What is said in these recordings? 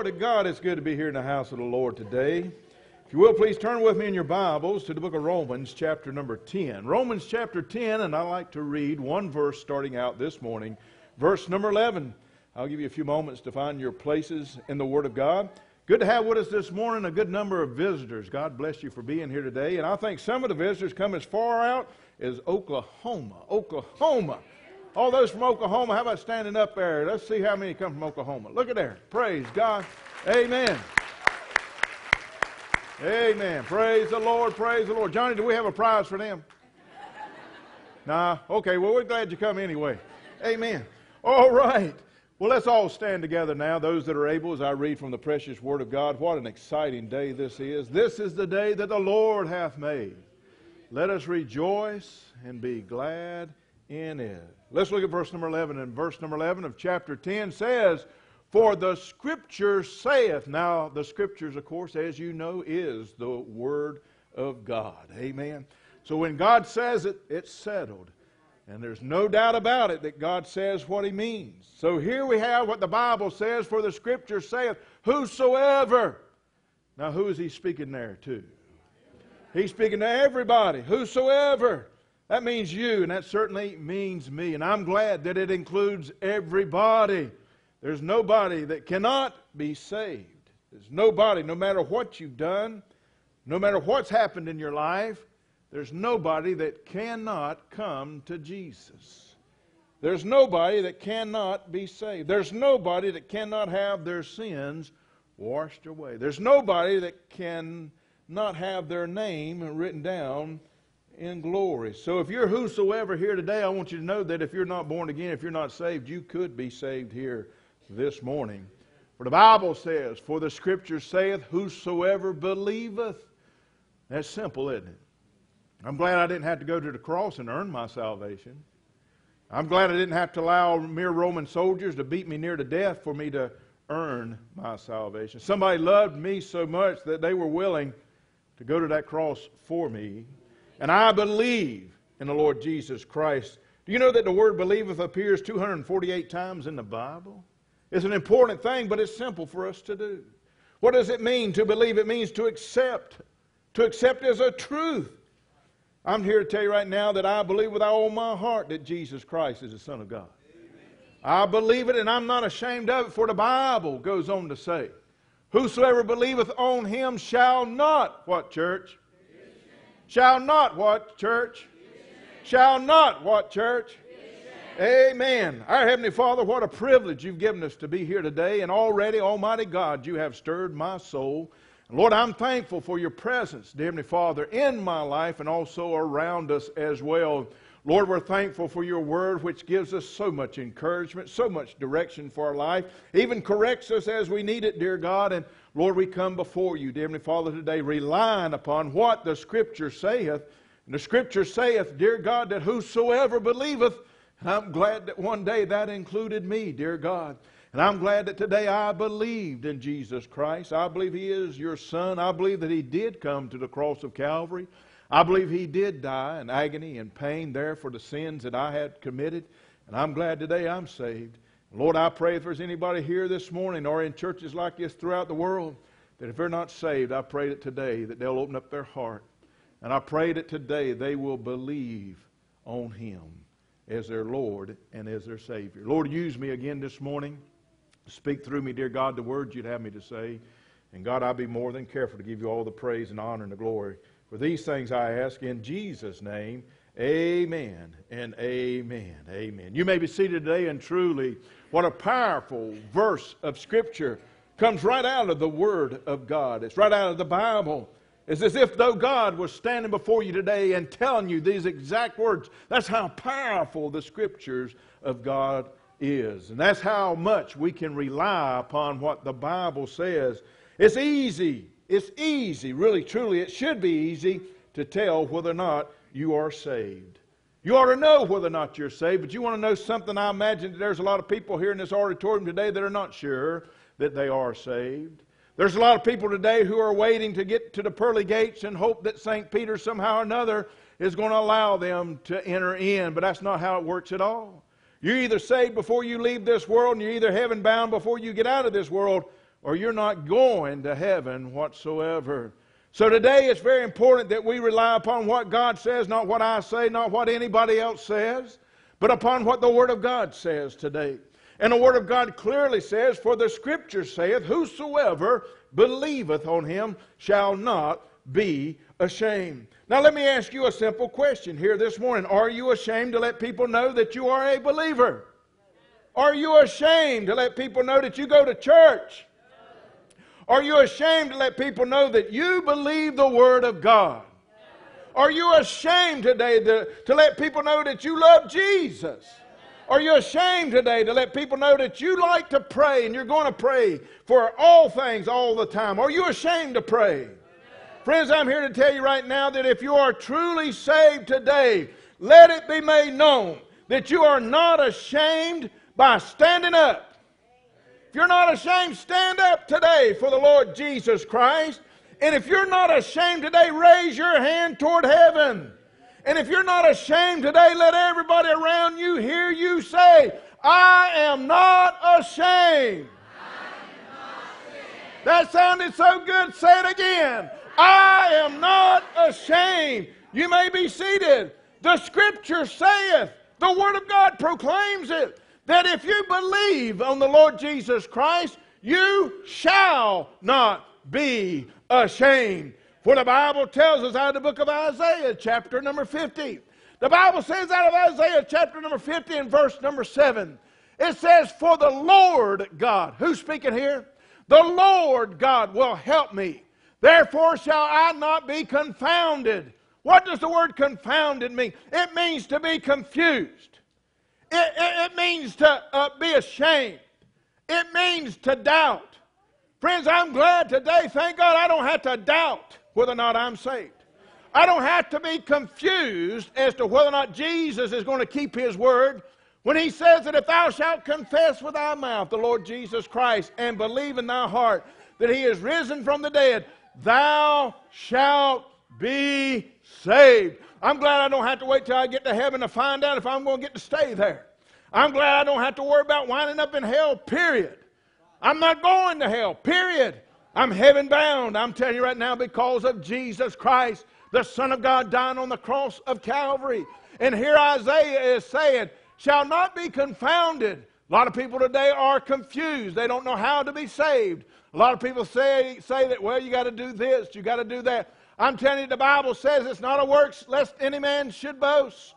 Glory to God. It's good to be here in the house of the Lord today. If you will, please turn with me in your Bibles to the book of Romans, chapter number 10. Romans chapter 10, and I like to read one verse starting out this morning, verse number 11. I'll give you a few moments to find your places in the Word of God. Good to have with us this morning a good number of visitors. God bless you for being here today. And I think some of the visitors come as far out as Oklahoma. Oklahoma. All those from Oklahoma, how about standing up there? Let's see how many come from Oklahoma. Look at there. Praise God. Amen. Amen. Praise the Lord. Praise the Lord. Johnny, do we have a prize for them? Nah. Okay. Well, we're glad you come anyway. Amen. All right. Well, let's all stand together now, those that are able, as I read from the precious Word of God. What an exciting day this is. This is the day that the Lord hath made. Let us rejoice and be glad in it. Let's look at verse number 11. And verse number 11 of chapter 10 says, For the Scripture saith. Now, the Scriptures, of course, as you know, is the Word of God. Amen. So when God says it, it's settled. And there's no doubt about it that God says what He means. So here we have what the Bible says, For the Scripture saith, Whosoever. Now, who is He speaking there to? He's speaking to everybody. Whosoever. That means you, and that certainly means me. And I'm glad that it includes everybody. There's nobody that cannot be saved. There's nobody, no matter what you've done, no matter what's happened in your life, there's nobody that cannot come to Jesus. There's nobody that cannot be saved. There's nobody that cannot have their sins washed away. There's nobody that can not have their name written down in glory. So if you're whosoever here today, I want you to know that if you're not born again, if you're not saved, you could be saved here this morning. For the Bible says, For the Scripture saith, Whosoever believeth. That's simple, isn't it? I'm glad I didn't have to go to the cross and earn my salvation. I'm glad I didn't have to allow mere Roman soldiers to beat me near to death for me to earn my salvation. Somebody loved me so much that they were willing to go to that cross for me and I believe in the Lord Jesus Christ. Do you know that the word believeth appears 248 times in the Bible? It's an important thing, but it's simple for us to do. What does it mean to believe? It means to accept. To accept as a truth. I'm here to tell you right now that I believe with all my heart that Jesus Christ is the Son of God. I believe it and I'm not ashamed of it, for the Bible goes on to say, Whosoever believeth on him shall not, what church? Shall not what, church? Shall not what, church? Amen. Our Heavenly Father, what a privilege you've given us to be here today. And already, Almighty God, you have stirred my soul. Lord, I'm thankful for your presence, dear Heavenly Father, in my life and also around us as well. Lord, we're thankful for your word, which gives us so much encouragement, so much direction for our life, even corrects us as we need it, dear God. And Lord, we come before you, dear Heavenly Father, today, relying upon what the Scripture saith. And the Scripture saith, dear God, that whosoever believeth, and I'm glad that one day that included me, dear God. And I'm glad that today I believed in Jesus Christ. I believe He is your Son. I believe that He did come to the cross of Calvary. I believe He did die in agony and pain there for the sins that I had committed. And I'm glad today I'm saved. Lord, I pray if there's anybody here this morning or in churches like this throughout the world that if they're not saved, I pray that today that they'll open up their heart. And I pray that today they will believe on Him as their Lord and as their Savior. Lord, use me again this morning. Speak through me, dear God, the words you'd have me to say. And God, I'll be more than careful to give you all the praise and honor and the glory. For these things I ask in Jesus' name. Amen and amen. Amen. You may be seated today, and truly, what a powerful verse of Scripture comes right out of the Word of God. It's right out of the Bible. It's as if though God was standing before you today and telling you these exact words. That's how powerful the Scriptures of God is. And that's how much we can rely upon what the Bible says. It's easy. It's easy, really, truly, it should be easy to tell whether or not you are saved. You ought to know whether or not you're saved, but you want to know something? I imagine that there's a lot of people here in this auditorium today that are not sure that they are saved. There's a lot of people today who are waiting to get to the pearly gates and hope that St. Peter somehow or another is going to allow them to enter in, but that's not how it works at all. You're either saved before you leave this world and you're either heaven bound before you get out of this world, or you're not going to heaven whatsoever. So today it's very important that we rely upon what God says, not what I say, not what anybody else says, but upon what the Word of God says today. And the Word of God clearly says, For the Scripture saith, Whosoever believeth on him shall not be ashamed. Now, let me ask you a simple question here this morning. Are you ashamed to let people know that you are a believer? Are you ashamed to let people know that you go to church? Are you ashamed to let people know that you believe the Word of God? Are you ashamed today to, to let people know that you love Jesus? Are you ashamed today to let people know that you like to pray and you're going to pray for all things all the time? Are you ashamed to pray? Friends, I'm here to tell you right now that if you are truly saved today, let it be made known that you are not ashamed by standing up. If you're not ashamed, stand up today for the Lord Jesus Christ. And if you're not ashamed today, raise your hand toward heaven. And if you're not ashamed today, let everybody around you hear you say, I am not ashamed. That sounded so good. Say it again. I am not ashamed. You may be seated. The scripture saith, the word of God proclaims it, that if you believe on the Lord Jesus Christ, you shall not be ashamed. For the Bible tells us out of the book of Isaiah, chapter number 50. The Bible says out of Isaiah, chapter number 50, and verse number 7, it says, For the Lord God, who's speaking here? The Lord God will help me. Therefore shall I not be confounded. What does the word confounded mean? It means to be confused. It, it, it means to uh, be ashamed. It means to doubt. Friends, I'm glad today, thank God, I don't have to doubt whether or not I'm saved. I don't have to be confused as to whether or not Jesus is going to keep his word when he says that if thou shalt confess with thy mouth the Lord Jesus Christ and believe in thy heart that he is risen from the dead, thou shalt be saved. I'm glad I don't have to wait till I get to heaven to find out if I'm going to get to stay there. I'm glad I don't have to worry about winding up in hell, period. I'm not going to hell, period. I'm heaven bound, I'm telling you right now, because of Jesus Christ, the Son of God, dying on the cross of Calvary. And here Isaiah is saying, shall not be confounded. A lot of people today are confused. They don't know how to be saved. A lot of people say, say that, well, you got to do this, you got to do that. I'm telling you, the Bible says it's not a works lest any man should boast.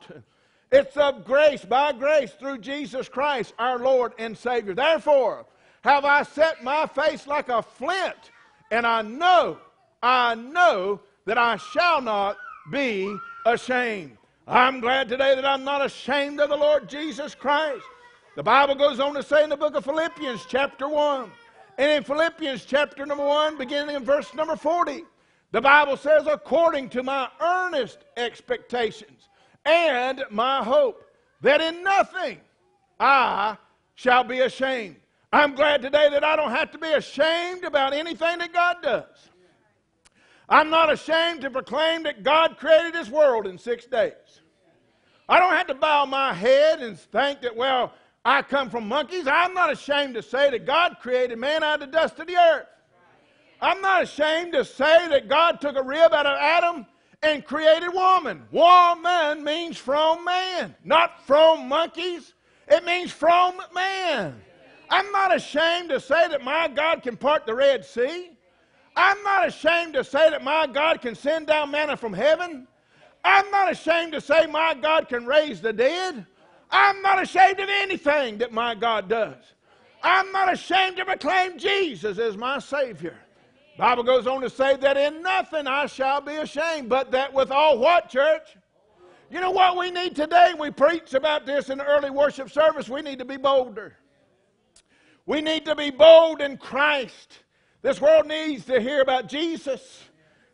It's of grace, by grace, through Jesus Christ, our Lord and Savior. Therefore, have I set my face like a flint, and I know, I know that I shall not be ashamed. I'm glad today that I'm not ashamed of the Lord Jesus Christ. The Bible goes on to say in the book of Philippians, chapter 1, and in Philippians, chapter number 1, beginning in verse number 40, the Bible says, according to my earnest expectations and my hope, that in nothing I shall be ashamed I'm glad today that I don't have to be ashamed about anything that God does. I'm not ashamed to proclaim that God created this world in six days. I don't have to bow my head and think that, well, I come from monkeys. I'm not ashamed to say that God created man out of the dust of the earth. I'm not ashamed to say that God took a rib out of Adam and created woman. Woman means from man, not from monkeys. It means from man. I'm not ashamed to say that my God can part the Red Sea. I'm not ashamed to say that my God can send down manna from heaven. I'm not ashamed to say my God can raise the dead. I'm not ashamed of anything that my God does. I'm not ashamed to proclaim Jesus as my Savior. Bible goes on to say that in nothing I shall be ashamed, but that with all what, church? You know what we need today? We preach about this in the early worship service. We need to be bolder. We need to be bold in Christ. This world needs to hear about Jesus.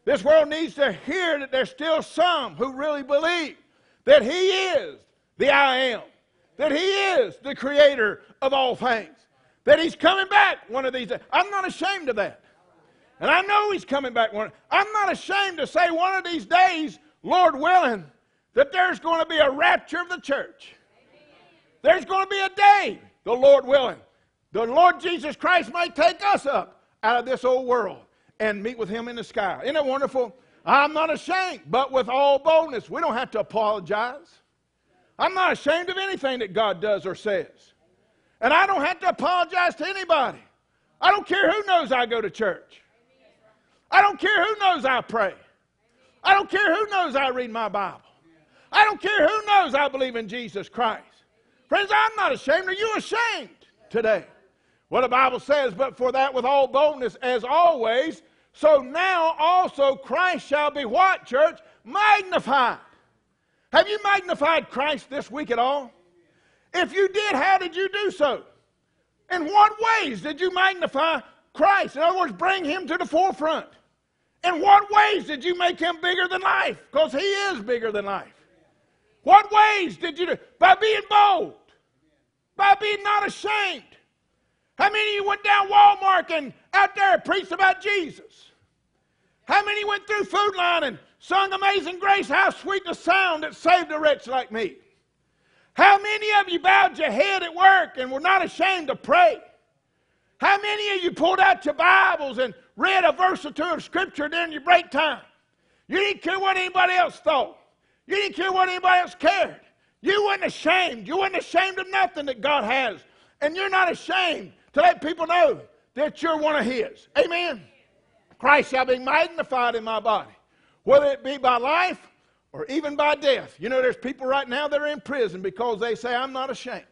This world needs to hear that there's still some who really believe that He is the I am, that He is the creator of all things, that He's coming back one of these days. I'm not ashamed of that. And I know He's coming back one. I'm not ashamed to say one of these days, Lord willing, that there's going to be a rapture of the church. There's going to be a day, the Lord willing, the Lord Jesus Christ might take us up. out of this old world and meet with him in the sky. Isn't it wonderful? I'm not ashamed, but with all boldness. We don't have to apologize. I'm not ashamed of anything that God does or says. And I don't have to apologize to anybody. I don't care who knows I go to church. I don't care who knows I pray. I don't care who knows I read my Bible. I don't care who knows I believe in Jesus Christ. Friends, I'm not ashamed. Are you ashamed today? What the Bible says, but for that with all boldness as always, so now also Christ shall be what, church? Magnified. Have you magnified Christ this week at all? If you did, how did you do so? In what ways did you magnify Christ? In other words, bring him to the forefront. In what ways did you make him bigger than life? Because he is bigger than life. What ways did you do? By being bold, by being not ashamed. How many of you went down Walmart and out there preached about Jesus? How many went through Food Lion and sung Amazing Grace? How sweet the sound that saved a wretch like me. How many of you bowed your head at work and were not ashamed to pray? How many of you pulled out your Bibles and read a verse or two of Scripture during your break time? You didn't care what anybody else thought. You didn't care what anybody else cared. You weren't ashamed. You weren't ashamed of nothing that God has. And you're not ashamed to let people know that you're one of His. Amen. Christ shall be magnified in my body, whether it be by life or even by death. You know, there's people right now that are in prison because they say, I'm not ashamed.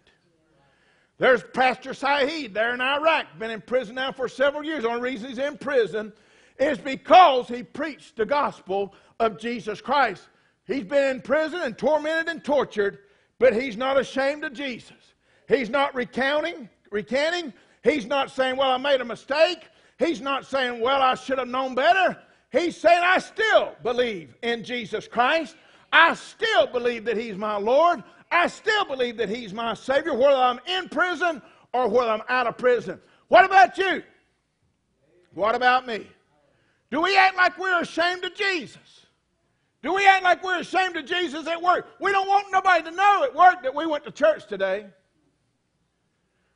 There's Pastor Saeed there in Iraq, been in prison now for several years. The only reason he's in prison is because he preached the gospel of Jesus Christ. He's been in prison and tormented and tortured, but he's not ashamed of Jesus. He's not recounting, recanting. He's not saying, Well, I made a mistake. He's not saying, Well, I should have known better. He's saying, I still believe in Jesus Christ. I still believe that He's my Lord. I still believe that He's my Savior, whether I'm in prison or whether I'm out of prison. What about you? What about me? Do we act like we're ashamed of Jesus? Do we act like we're ashamed of Jesus at work? We don't want nobody to know at work that we went to church today.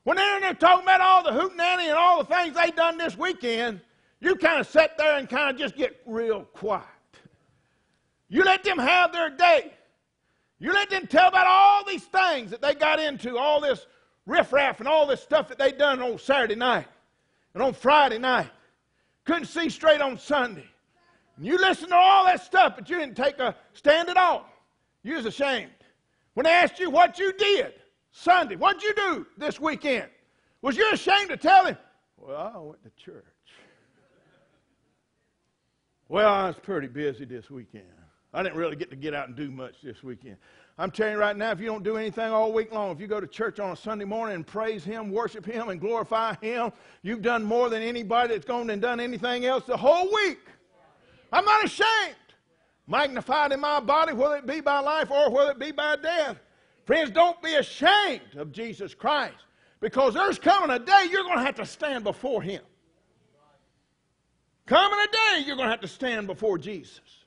When they're in there talking about all the hootenanny and all the things they done this weekend, you kind of sit there and kind of just get real quiet. You let them have their day. You let them tell about all these things that they got into, all this riffraff and all this stuff that they done on Saturday night and on Friday night. Couldn't see straight on Sunday. And you listened to all that stuff, but you didn't take a stand at all. You was ashamed. When they asked you what you did Sunday, what'd you do this weekend? Was you ashamed to tell him? Well, I went to church. Well, I was pretty busy this weekend. I didn't really get to get out and do much this weekend. I'm telling you right now, if you don't do anything all week long, if you go to church on a Sunday morning and praise Him, worship Him, and glorify Him, you've done more than anybody that's gone and done anything else the whole week. I'm not ashamed. Magnified in my body, whether it be by life or whether it be by death. Friends, don't be ashamed of Jesus Christ because there's coming a day you're going to have to stand before Him. Coming a day you're going to have to stand before Jesus.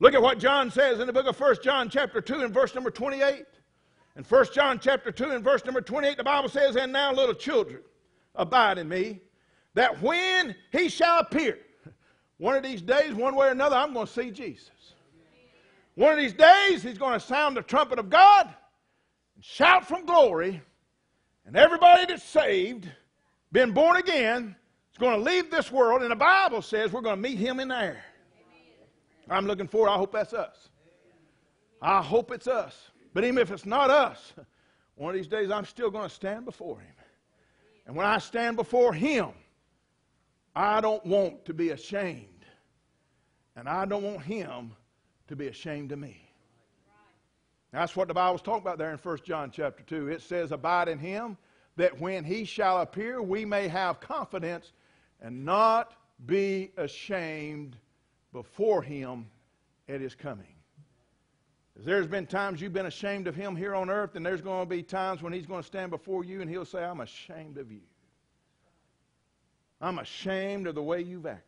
Look at what John says in the book of 1 John chapter 2 and verse number 28. In 1 John chapter 2 and verse number 28, the Bible says, And now, little children, abide in me, that when he shall appear, one of these days, one way or another, I'm going to see Jesus. One of these days, he's going to sound the trumpet of God and shout from glory, and everybody that's saved, been born again, is going to leave this world, and the Bible says we're going to meet him in the air. I'm looking forward. I hope that's us. I hope it's us. But even if it's not us, one of these days I'm still going to stand before him. And when I stand before him, I don't want to be ashamed. And I don't want him to be ashamed of me. That's what the Bible's talking about there in 1 John chapter 2. It says, Abide in him, that when he shall appear, we may have confidence and not be ashamed before him at his coming. There's been times you've been ashamed of him here on earth, and there's going to be times when he's going to stand before you and he'll say, I'm ashamed of you. I'm ashamed of the way you've acted.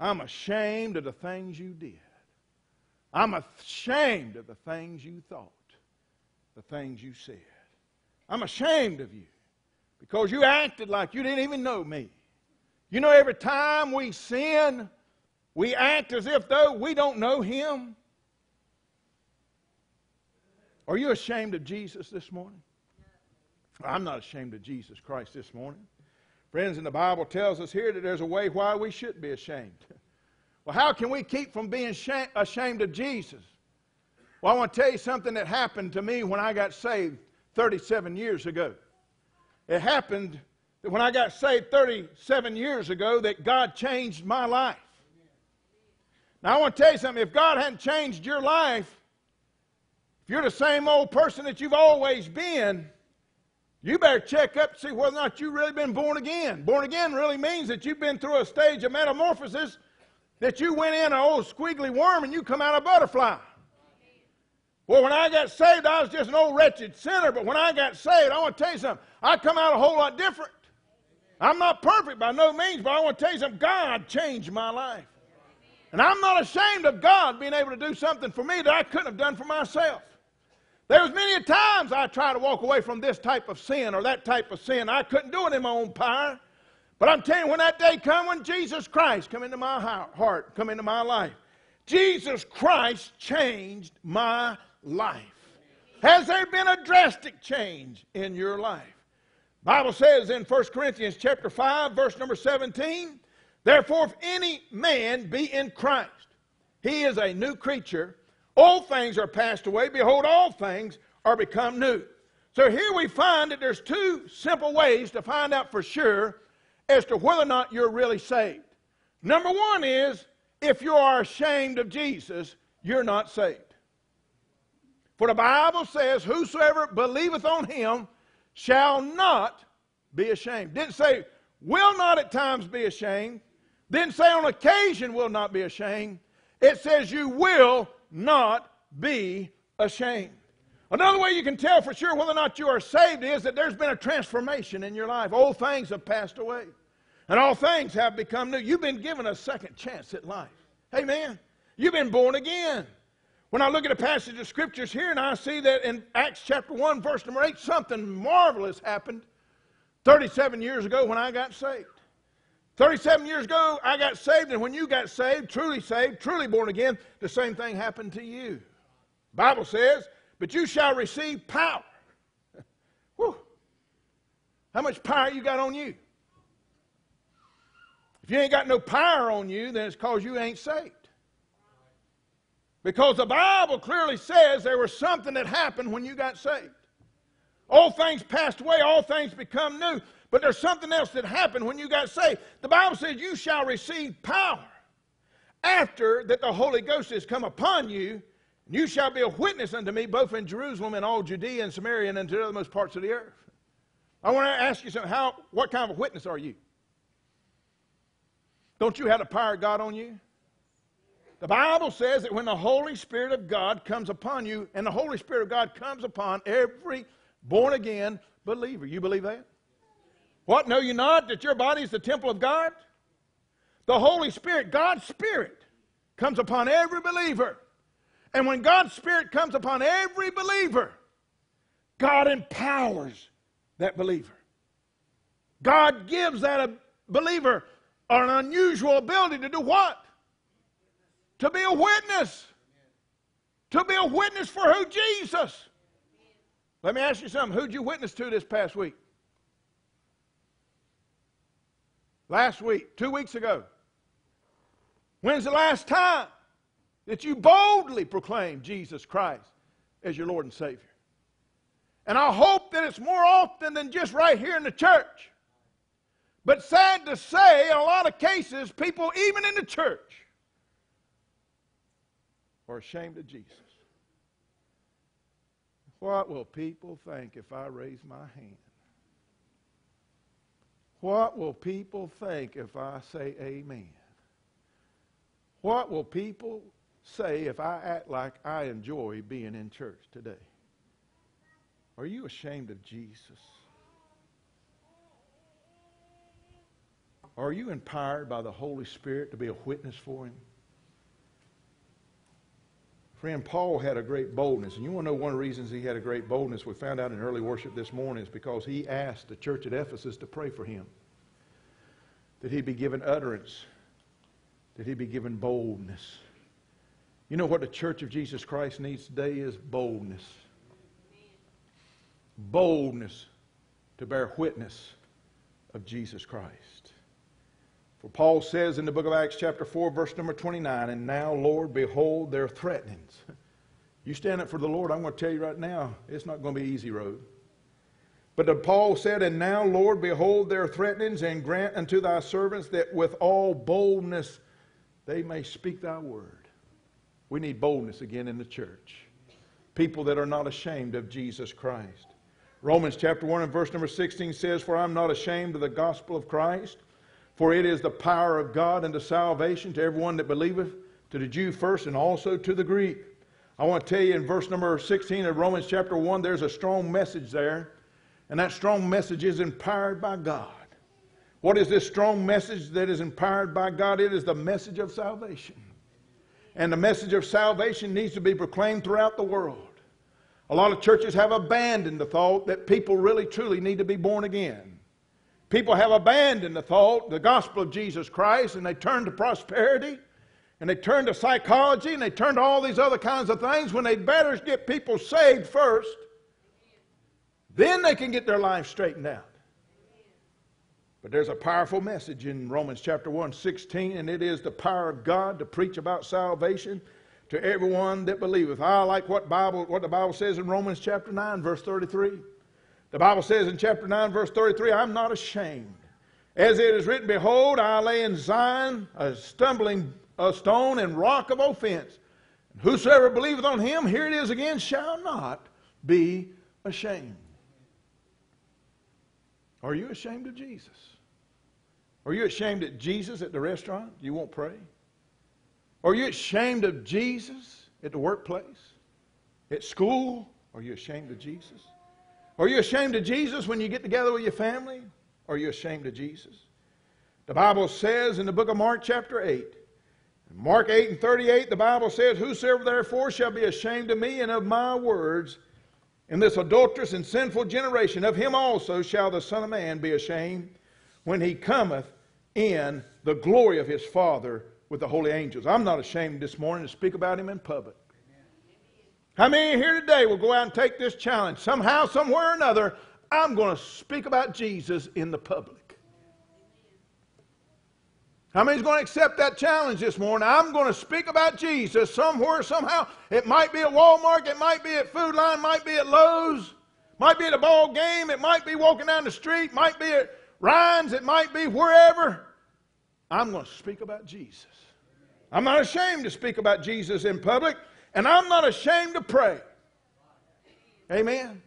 I'm ashamed of the things you did. I'm ashamed of the things you thought, the things you said. I'm ashamed of you because you acted like you didn't even know me. You know, every time we sin, we act as if though we don't know Him. Are you ashamed of Jesus this morning? I'm not ashamed of Jesus Christ this morning. Friends, and the Bible tells us here that there's a way why we should be ashamed. Well, how can we keep from being ashamed of Jesus? Well, I want to tell you something that happened to me when I got saved 37 years ago. It happened that when I got saved 37 years ago that God changed my life. Now, I want to tell you something. If God hadn't changed your life, if you're the same old person that you've always been, you better check up to see whether or not you've really been born again. Born again really means that you've been through a stage of metamorphosis, that you went in an old squiggly worm and you come out a butterfly. Well, when I got saved, I was just an old wretched sinner, but when I got saved, I want to tell you something, I come out a whole lot different. I'm not perfect by no means, but I want to tell you something, God changed my life. And I'm not ashamed of God being able to do something for me that I couldn't have done for myself. There was many times I tried to walk away from this type of sin or that type of sin. I couldn't do it in my own power. But I'm telling you, when that day come, when Jesus Christ come into my heart, come into my life, Jesus Christ changed my life. Has there been a drastic change in your life? Bible says in 1 Corinthians chapter 5, verse number 17, Therefore, if any man be in Christ, he is a new creature. All things are passed away. Behold, all things are become new. So here we find that there's two simple ways to find out for sure as to whether or not you're really saved. Number one is if you are ashamed of Jesus, you're not saved. For the Bible says, Whosoever believeth on him shall not be ashamed. Didn't say will not at times be ashamed. Didn't say on occasion will not be ashamed. It says you will not be ashamed. Another way you can tell for sure whether or not you are saved is that there's been a transformation in your life. Old things have passed away, and all things have become new. You've been given a second chance at life. Amen. You've been born again. When I look at a passage of scriptures here and I see that in Acts chapter 1, verse number 8, something marvelous happened 37 years ago when I got saved. 37 years ago, I got saved, and when you got saved, truly saved, truly born again, the same thing happened to you. Bible says, but you shall receive power. Whew. How much power you got on you? If you ain't got no power on you, then it's because you ain't saved. Because the Bible clearly says there was something that happened when you got saved. All things passed away, all things become new. But there's something else that happened when you got saved. The Bible says you shall receive power after that the Holy Ghost has come upon you. And you shall be a witness unto me both in Jerusalem and all Judea and Samaria and unto the othermost parts of the earth. I want to ask you something. How, what kind of a witness are you? Don't you have the power of God on you? The Bible says that when the Holy Spirit of God comes upon you, and the Holy Spirit of God comes upon every born again believer. You believe that? What, know you not that your body is the temple of God? The Holy Spirit, God's Spirit, comes upon every believer. And when God's Spirit comes upon every believer, God empowers that believer. God gives that believer an unusual ability to do what? To be a witness. To be a witness for who? Jesus. Let me ask you something. Who'd you witness to this past week? Last week, two weeks ago. When's the last time that you boldly proclaimed Jesus Christ as your Lord and Savior? And I hope that it's more often than just right here in the church. But sad to say, in a lot of cases, people, even in the church, are ashamed of Jesus. What will people think if I raise my hand? What will people think if I say amen? What will people say if I act like I enjoy being in church today? Are you ashamed of Jesus? Are you empowered by the Holy Spirit to be a witness for Him? Friend, Paul had a great boldness. And you want to know one of the reasons he had a great boldness? We found out in early worship this morning is because he asked the church at Ephesus to pray for him. that he be given utterance, that he be given boldness. You know what the church of Jesus Christ needs today is boldness. Boldness to bear witness of Jesus Christ. For Paul says in the book of Acts, chapter 4, verse number 29, And now, Lord, behold their threatenings. You stand up for the Lord, I'm going to tell you right now, it's not going to be an easy road. But Paul said, And now, Lord, behold their threatenings, and grant unto thy servants that with all boldness they may speak thy word. We need boldness again in the church. People that are not ashamed of Jesus Christ. Romans chapter 1 and verse number 16 says, For I'm not ashamed of the gospel of Christ, for it is the power of God unto salvation to everyone that believeth, to the Jew first and also to the Greek. I want to tell you in verse number 16 of Romans chapter 1, there's a strong message there and that strong message is empowered by God. What is this strong message that is empowered by God? It is the message of salvation. And the message of salvation needs to be proclaimed throughout the world. A lot of churches have abandoned the thought that people really truly need to be born again. People have abandoned the thought, the gospel of Jesus Christ, and they turn to prosperity, and they turn to psychology, and they turn to all these other kinds of things when they'd better get people saved first then they can get their life straightened out. But there's a powerful message in Romans chapter 1, 16, and it is the power of God to preach about salvation to everyone that believeth. I like what Bible what the Bible says in Romans chapter 9, verse 33. The Bible says in chapter 9, verse 33, I'm not ashamed. As it is written, Behold, I lay in Zion a stumbling a stone and rock of offense. Whosoever believeth on him, here it is again, shall not be ashamed. Are you ashamed of Jesus? Are you ashamed of Jesus at the restaurant? You won't pray? Are you ashamed of Jesus at the workplace? At school? Are you ashamed of Jesus? Are you ashamed of Jesus when you get together with your family? Are you ashamed of Jesus? The Bible says in the book of Mark, chapter 8, Mark 8 and 38, the Bible says, Whosoever therefore shall be ashamed of me and of my words, in this adulterous and sinful generation, of him also shall the Son of Man be ashamed when he cometh in the glory of his Father with the holy angels. I'm not ashamed this morning to speak about him in public. How many here today will go out and take this challenge? Somehow, somewhere or another, I'm going to speak about Jesus in the public. How many's going to accept that challenge this morning? I'm going to speak about Jesus somewhere, somehow. It might be at Walmart, it might be at Food Lion, might be at Lowe's, might be at a ball game, it might be walking down the street, might be at Ryan's, it might be wherever. I'm going to speak about Jesus. I'm not ashamed to speak about Jesus in public, and I'm not ashamed to pray. Amen.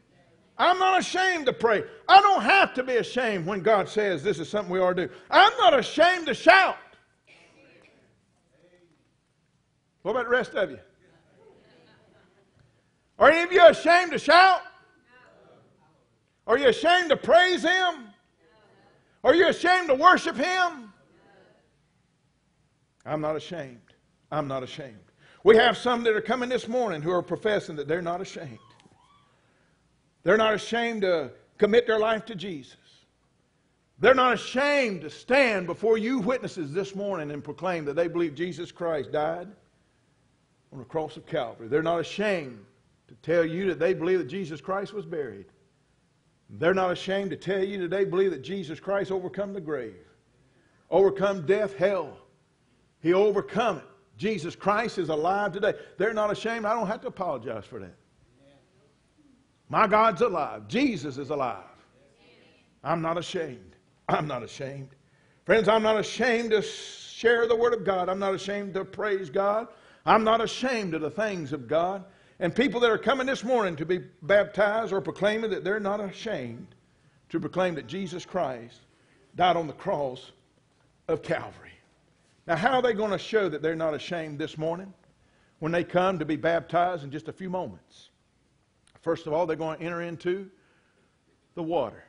I'm not ashamed to pray. I don't have to be ashamed when God says this is something we ought to do. I'm not ashamed to shout. What about the rest of you? Are any of you ashamed to shout? Are you ashamed to praise Him? Are you ashamed to worship Him? I'm not ashamed. I'm not ashamed. We have some that are coming this morning who are professing that they're not ashamed. They're not ashamed to commit their life to Jesus. They're not ashamed to stand before you witnesses this morning and proclaim that they believe Jesus Christ died on the cross of Calvary. They're not ashamed to tell you that they believe that Jesus Christ was buried. They're not ashamed to tell you that they believe that Jesus Christ overcome the grave, overcome death, hell. He overcome it. Jesus Christ is alive today. They're not ashamed. I don't have to apologize for that. My God's alive. Jesus is alive. I'm not ashamed. I'm not ashamed. Friends, I'm not ashamed to share the Word of God. I'm not ashamed to praise God. I'm not ashamed of the things of God. And people that are coming this morning to be baptized or proclaiming that they're not ashamed to proclaim that Jesus Christ died on the cross of Calvary. Now, how are they going to show that they're not ashamed this morning when they come to be baptized in just a few moments? First of all, they're going to enter into the water.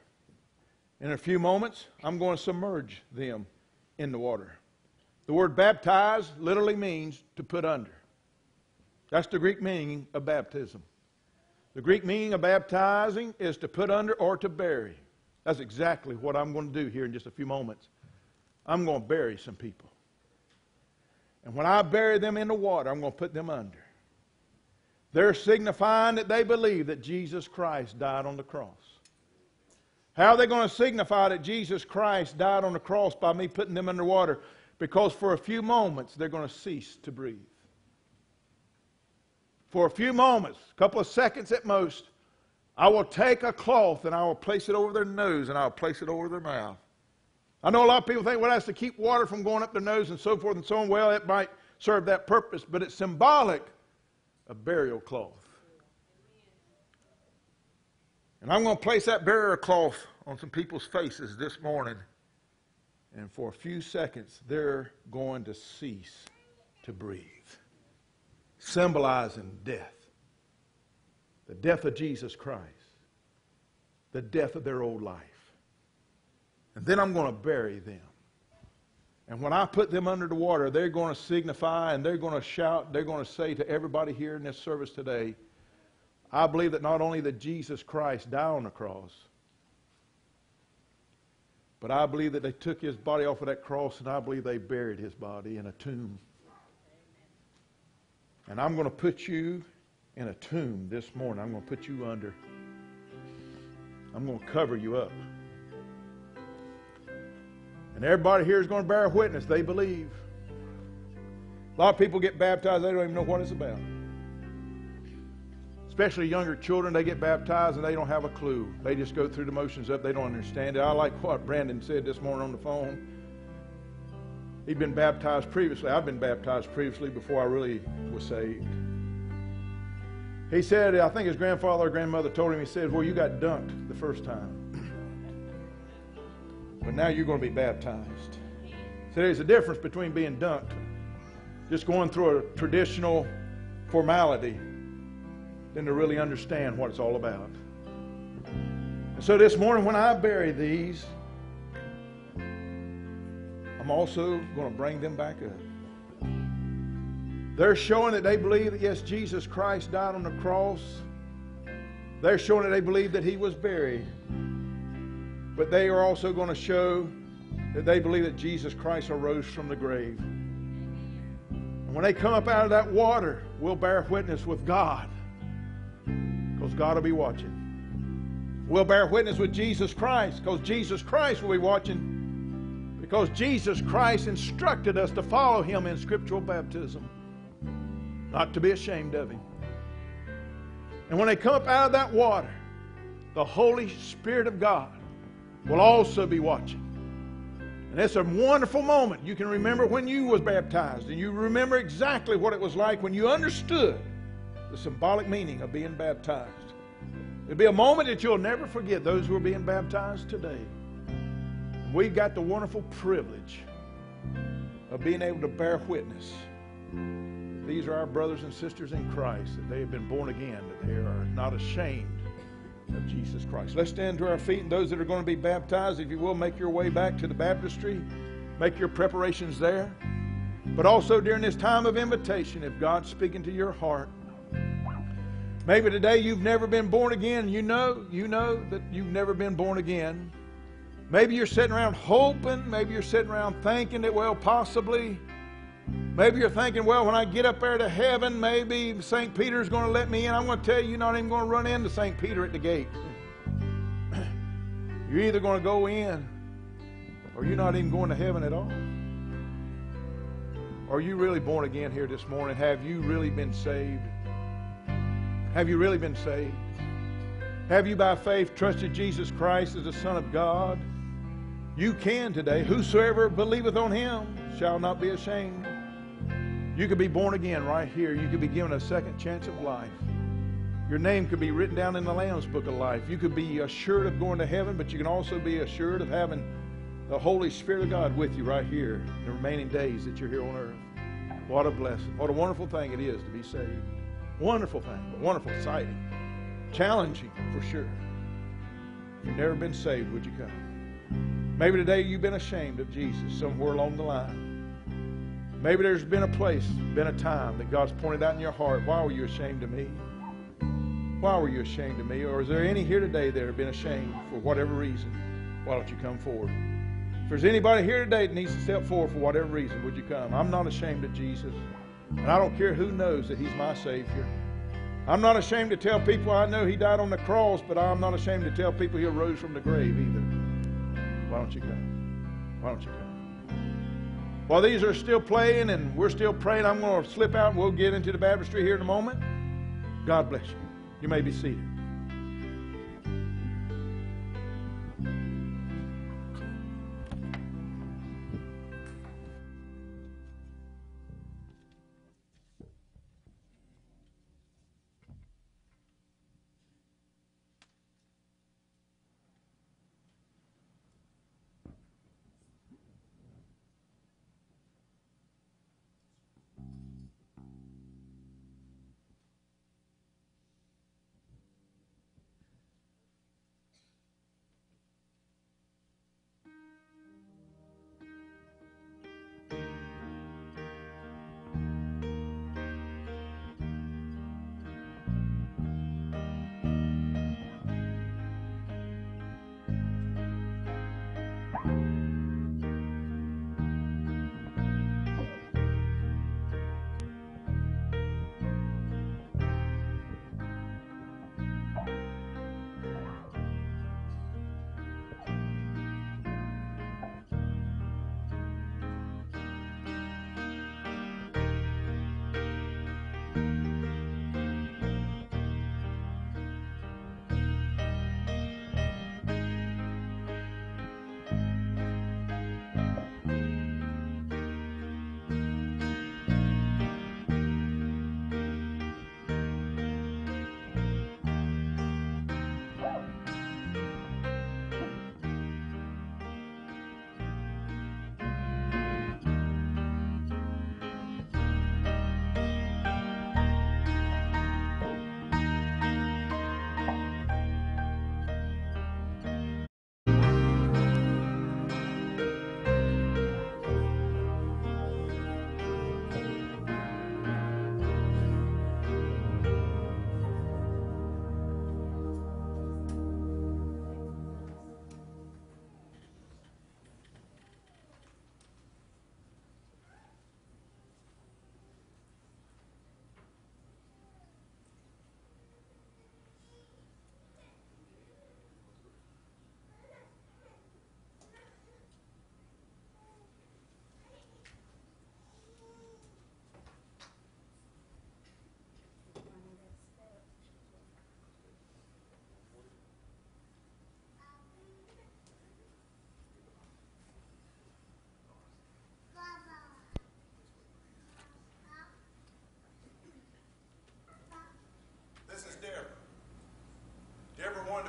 In a few moments, I'm going to submerge them in the water. The word baptize literally means to put under. That's the Greek meaning of baptism. The Greek meaning of baptizing is to put under or to bury. That's exactly what I'm going to do here in just a few moments. I'm going to bury some people. And when I bury them in the water, I'm going to put them under. They're signifying that they believe that Jesus Christ died on the cross. How are they going to signify that Jesus Christ died on the cross by me putting them underwater? Because for a few moments they're going to cease to breathe. For a few moments, a couple of seconds at most, I will take a cloth and I will place it over their nose and I'll place it over their mouth. I know a lot of people think, well, that's to keep water from going up their nose and so forth and so on. Well, it might serve that purpose, but it's symbolic of burial cloth. And I'm going to place that burial cloth on some people's faces this morning. And for a few seconds, they're going to cease to breathe, symbolizing death. The death of Jesus Christ, the death of their old life. And then I'm going to bury them. And when I put them under the water, they're going to signify and they're going to shout, they're going to say to everybody here in this service today, I believe that not only that Jesus Christ died on the cross, but I believe that they took his body off of that cross and I believe they buried his body in a tomb. And I'm going to put you in a tomb this morning. I'm going to put you under. I'm going to cover you up. And everybody here is going to bear witness. They believe. A lot of people get baptized, they don't even know what it's about. Especially younger children, they get baptized and they don't have a clue. They just go through the motions up, they don't understand it. I like what Brandon said this morning on the phone. He'd been baptized previously. I've been baptized previously before I really was saved. He said, I think his grandfather or grandmother told him, he said, Well, you got dunked the first time. But now you're going to be baptized. So there's a difference between being dunked, just going through a traditional formality, than to really understand what it's all about. And so this morning, when I bury these, I'm also going to bring them back up. They're showing that they believe that, yes, Jesus Christ died on the cross. They're showing that they believe that he was buried but they are also going to show that they believe that Jesus Christ arose from the grave. And when they come up out of that water, we'll bear witness with God because God will be watching. We'll bear witness with Jesus Christ because Jesus Christ will be watching because Jesus Christ instructed us to follow him in scriptural baptism, not to be ashamed of him. And when they come up out of that water, the Holy Spirit of God will also be watching. And it's a wonderful moment. You can remember when you was baptized, and you remember exactly what it was like when you understood the symbolic meaning of being baptized. It'll be a moment that you'll never forget, those who are being baptized today. We've got the wonderful privilege of being able to bear witness. These are our brothers and sisters in Christ, that they have been born again, that they are not ashamed of Jesus Christ. Let's stand to our feet, and those that are going to be baptized, if you will, make your way back to the baptistry, make your preparations there. But also during this time of invitation, if God's speaking to your heart, maybe today you've never been born again. You know, you know that you've never been born again. Maybe you're sitting around hoping, maybe you're sitting around thinking that, well, possibly Maybe you're thinking, well, when I get up there to heaven, maybe St. Peter's going to let me in. I'm going to tell you, you're not even going to run into St. Peter at the gate. You're either going to go in or you're not even going to heaven at all. Are you really born again here this morning? Have you really been saved? Have you really been saved? Have you by faith trusted Jesus Christ as the Son of God? You can today. Whosoever believeth on him shall not be ashamed. You could be born again right here. You could be given a second chance of life. Your name could be written down in the Lamb's Book of Life. You could be assured of going to heaven, but you can also be assured of having the Holy Spirit of God with you right here in the remaining days that you're here on earth. What a blessing. What a wonderful thing it is to be saved. Wonderful thing, but wonderful sighting. Challenging for sure. If you've never been saved, would you come? Maybe today you've been ashamed of Jesus somewhere along the line. Maybe there's been a place, been a time that God's pointed out in your heart. Why were you ashamed of me? Why were you ashamed of me? Or is there any here today that have been ashamed for whatever reason? Why don't you come forward? If there's anybody here today that needs to step forward for whatever reason, would you come? I'm not ashamed of Jesus. And I don't care who knows that He's my Savior. I'm not ashamed to tell people I know He died on the cross, but I'm not ashamed to tell people He rose from the grave either. Why don't you come? Why don't you come? While these are still playing and we're still praying, I'm going to slip out and we'll get into the baptistry here in a moment. God bless you. You may be seated.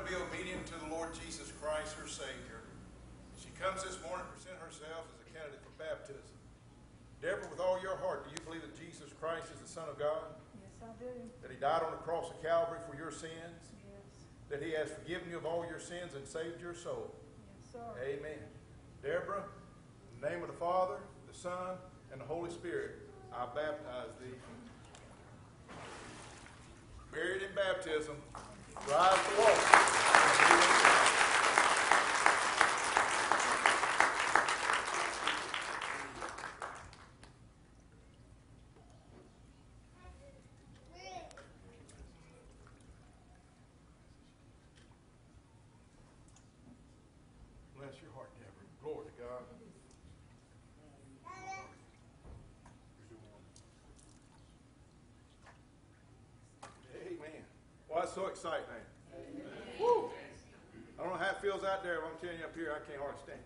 Be obedient to the Lord Jesus Christ, her Savior. She comes this morning to present herself as a candidate for baptism. Deborah, with all your heart, do you believe that Jesus Christ is the Son of God? Yes, I do. That He died on the cross of Calvary for your sins? Yes. That He has forgiven you of all your sins and saved your soul? Yes, sir. Amen. Deborah, in the name of the Father, the Son, and the Holy Spirit, I baptize thee. Buried in baptism, rise to walk. Bless your heart, Deborah. Glory to God. Amen. Well, that's so exciting. Woo! I don't know how it feels out there, but I'm telling you up here, I can't hardly stand.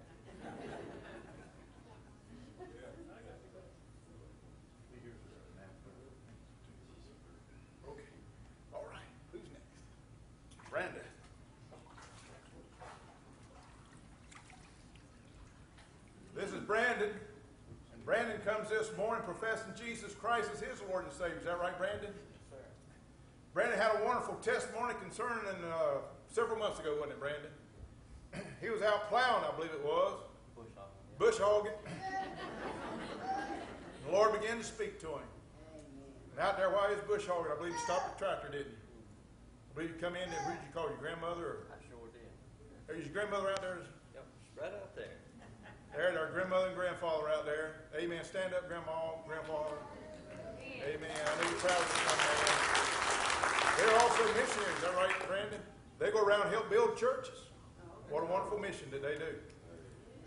Okay. All right. Who's next? Brandon. This is Brandon. And Brandon comes this morning professing Jesus Christ as his Lord and Savior. Is that right, Brandon? Brandon had a wonderful testimony concerning uh, several months ago, wasn't it, Brandon? he was out plowing, I believe it was. Bush hogging. the Lord began to speak to him. And out there while he was bush hogging, I believe he stopped the tractor, didn't he? I believe you come in and who did you call your grandmother? Or, I sure did. or is your grandmother out there? Yep, right out there. There's our grandmother and grandfather out there. Amen. Stand up, grandma, grandfather. Amen. I know you're proud of this young man. They're also missionaries. Is that right, Brandon? They go around and help build churches. What a wonderful mission that they do.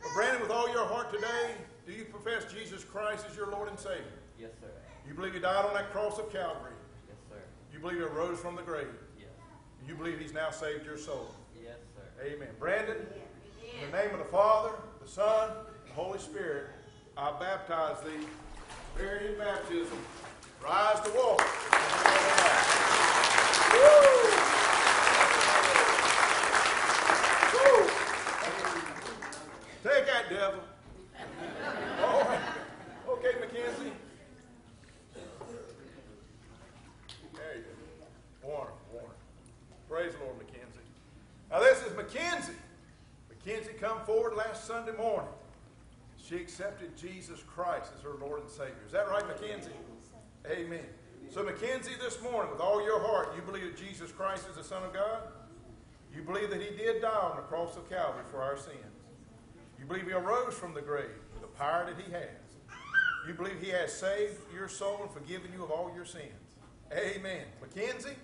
But Brandon, with all your heart today, do you profess Jesus Christ as your Lord and Savior? Yes, sir. You believe He died on that cross of Calvary. Yes, sir. You believe He rose from the grave. Yes. You believe He's now saved your soul. Yes, sir. Amen. Brandon, in the name of the Father, the Son, and the Holy Spirit, I baptize thee, buried in baptism, rise to walk. Take that, devil. Right. Okay, Mackenzie. There you go. Warner, Warner. Praise the Lord, Mackenzie. Now this is Mackenzie. Mackenzie come forward last Sunday morning. She accepted Jesus Christ as her Lord and Savior. Is that right, Mackenzie? Amen. So Mackenzie, this morning, with all your heart, you believe that Jesus Christ is the Son of God? You believe that He did die on the cross of Calvary for our sins? You believe He arose from the grave with the power that He has? You believe He has saved your soul and forgiven you of all your sins? Amen. Mackenzie,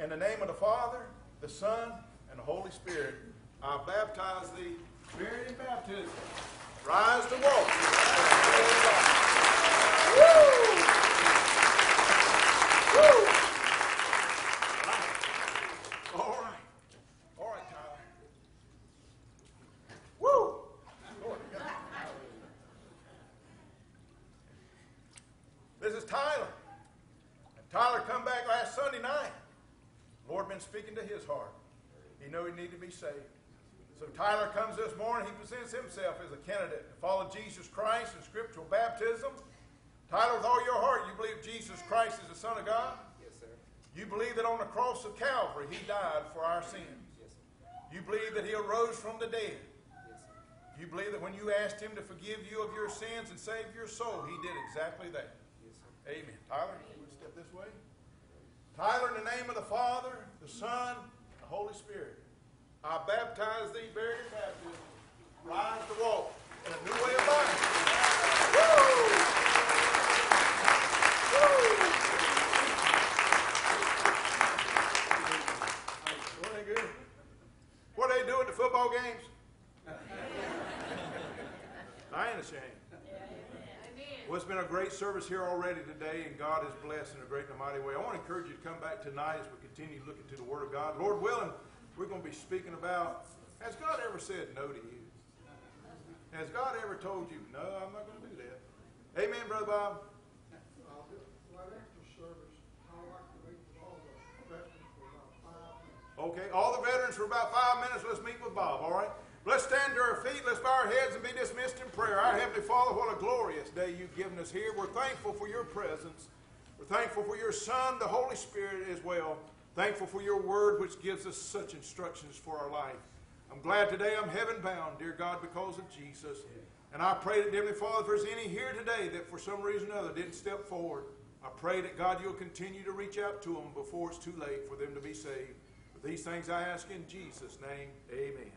in the name of the Father, the Son, and the Holy Spirit, I baptize thee, buried in baptism. Rise to walk. Woo! Speaking to his heart. He knew he needed to be saved. So Tyler comes this morning. He presents himself as a candidate to follow Jesus Christ in scriptural baptism. Tyler, with all your heart, you believe Jesus Christ is the Son of God? Yes, sir. You believe that on the cross of Calvary he died for our sins. Yes, sir. You believe that he arose from the dead. Yes, sir. You believe that when you asked him to forgive you of your sins and save your soul, he did exactly that. Yes, sir. Amen. Tyler, you would step this way. Tyler, in the name of the Father, the Son, the Holy Spirit, I baptize thee, buried in baptism, rise to walk in a new way of life. Woo! Woo! What ain't good? What they do at the football games? I ain't ashamed. Well, it's been a great service here already today, and God has blessed in a great and mighty way. I want to encourage you to come back tonight as we continue looking to the Word of God. Lord willing, we're going to be speaking about Has God ever said no to you? Has God ever told you, No, I'm not going to do that? Amen, Brother Bob? Right after service, I'd like to meet with all the veterans for about five minutes. Okay, all the veterans for about five minutes. Let's meet with Bob, all right? Let's stand to our feet. Let's bow our heads and be dismissed in prayer. Our Heavenly Father, what a glorious day you've given us here. We're thankful for your presence. We're thankful for your Son, the Holy Spirit, as well. Thankful for your word, which gives us such instructions for our life. I'm glad today I'm heaven bound, dear God, because of Jesus. And I pray that, Heavenly Father, if there's any here today that for some reason or other didn't step forward, I pray that, God, you'll continue to reach out to them before it's too late for them to be saved. These things I ask in Jesus' name, amen.